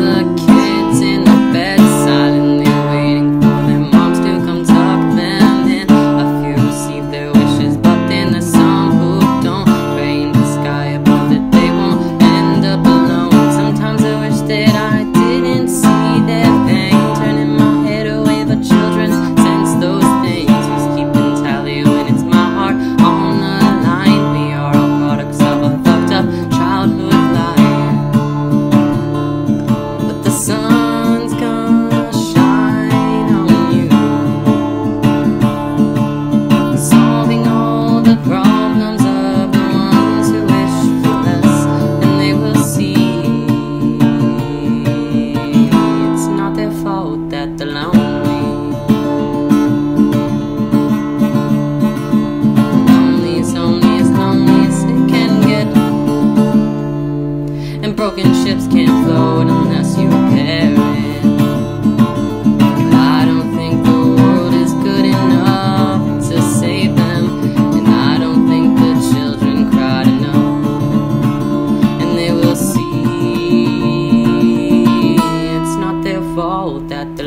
the Sunken ships can't float unless you repair it. I don't think the world is good enough to save them. And I don't think the children cried enough. And they will see it's not their fault that the